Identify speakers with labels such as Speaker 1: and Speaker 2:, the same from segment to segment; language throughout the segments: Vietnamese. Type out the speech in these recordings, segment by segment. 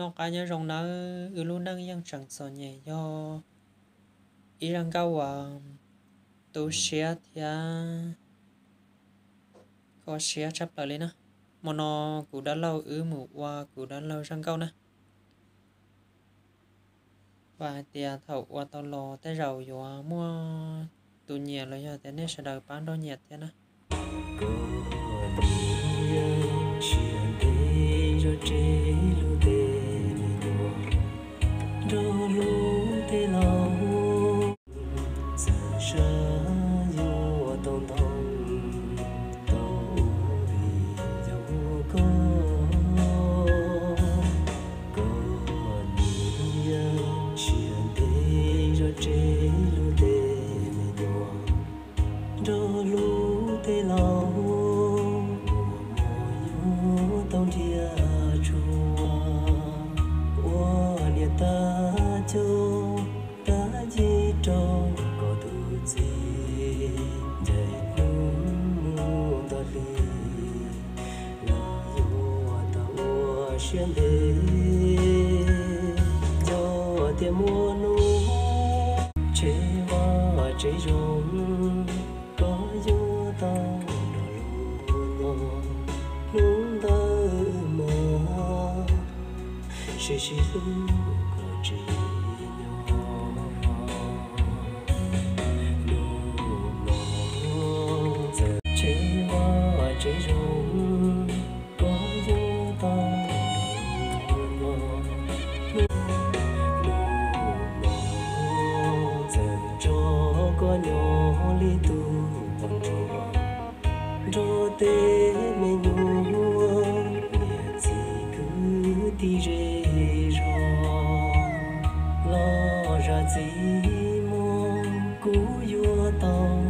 Speaker 1: nó cá nhân rồng nó ư luôn đang yang chẳng sợ nhẹ do ý rằng cao à tu sửa thì có sửa chấp lại lên á, mà nó cũng đã lâu ư mù qua cũng đã lâu răng cao nè và tiền thầu qua tàu lò tới rầu rồi mua tụ nhẹ rồi giờ thế nên sẽ đợi bán đôi nhẹ thế nè day long.
Speaker 2: Xuyên đề cho tiền mua nu chế hoa chế rồng có vô tao nó luôn luôn tơ mơ. Chỉ chỉ luôn có chỉ có nhỏ li tu bằng rô tê mê nhu nhẹ chỉ cứ đi rê rô lo ra gì mong cú yo tao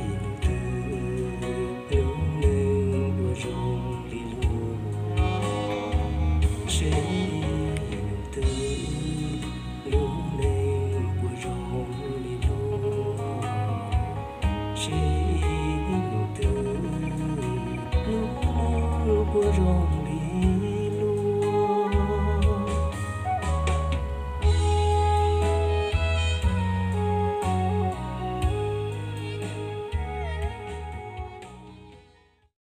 Speaker 2: 不容易